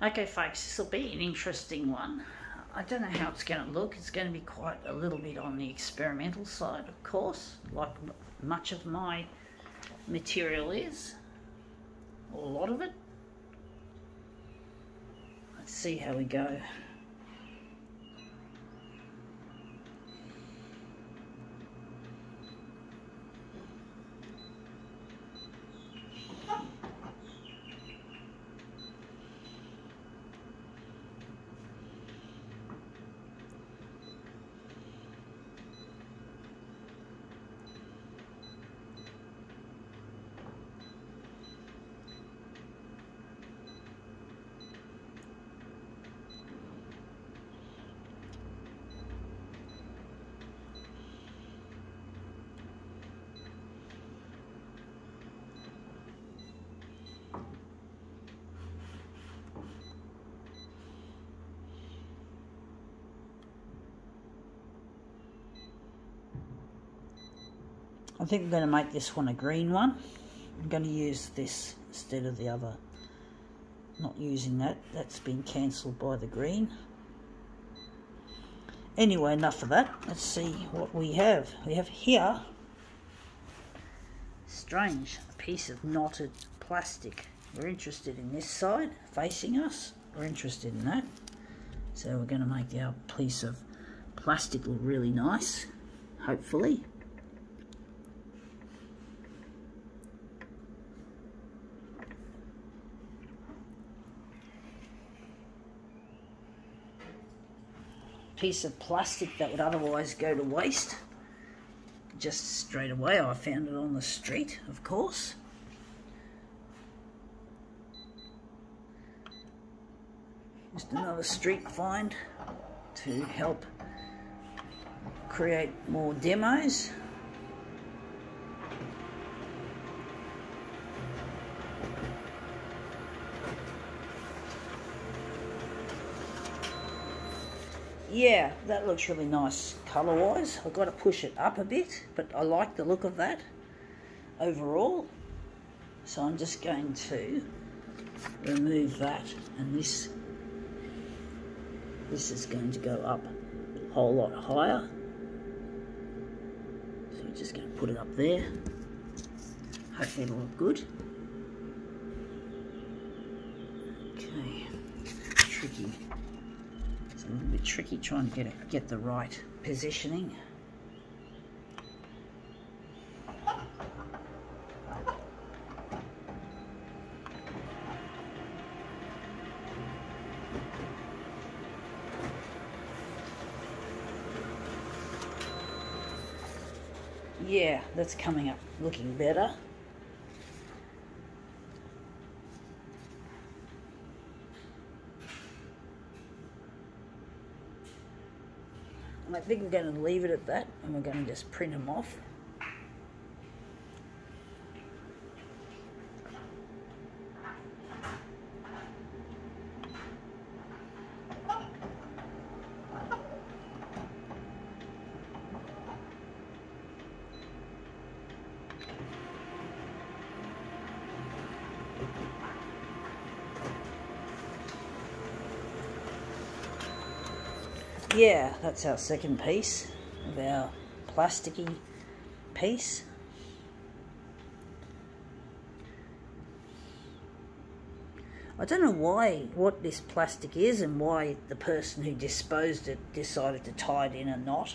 Okay folks, this will be an interesting one. I don't know how it's going to look. It's going to be quite a little bit on the experimental side, of course, like much of my material is, a lot of it. Let's see how we go. I think I'm going to make this one a green one. I'm going to use this instead of the other. Not using that. That's been cancelled by the green. Anyway, enough of that. Let's see what we have. We have here, strange, a piece of knotted plastic. We're interested in this side, facing us. We're interested in that. So we're going to make our piece of plastic look really nice, hopefully. Piece of plastic that would otherwise go to waste. Just straight away, I found it on the street, of course. Just another street find to help create more demos. Yeah, that looks really nice colour-wise. I've got to push it up a bit, but I like the look of that overall. So I'm just going to remove that, and this this is going to go up a whole lot higher. So I'm just going to put it up there. Hopefully it'll look good. Okay, tricky a little bit tricky trying to get it, get the right positioning. Yeah, that's coming up looking better. I think we're going to leave it at that and we're going to just print them off. Yeah, that's our second piece of our plasticky piece. I don't know why, what this plastic is and why the person who disposed it decided to tie it in a knot.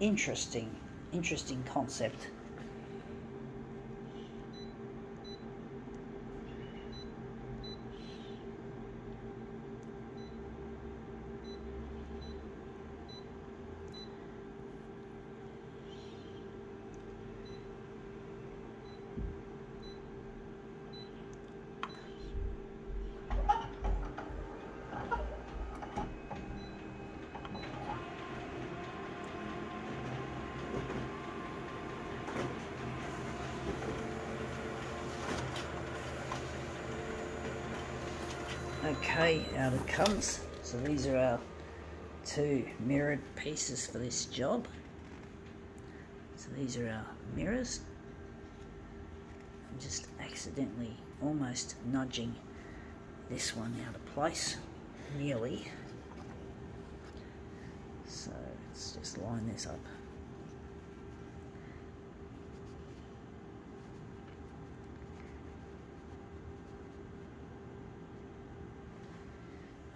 Interesting, interesting concept. Okay, out it comes. So these are our two mirrored pieces for this job. So these are our mirrors. I'm just accidentally almost nudging this one out of place, nearly. So let's just line this up.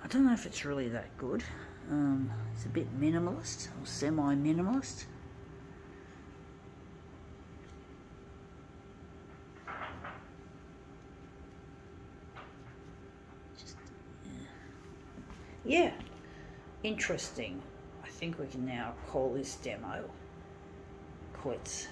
I don't know if it's really that good. Um, it's a bit minimalist or semi-minimalist. yeah. interesting. I think we can now call this demo quits.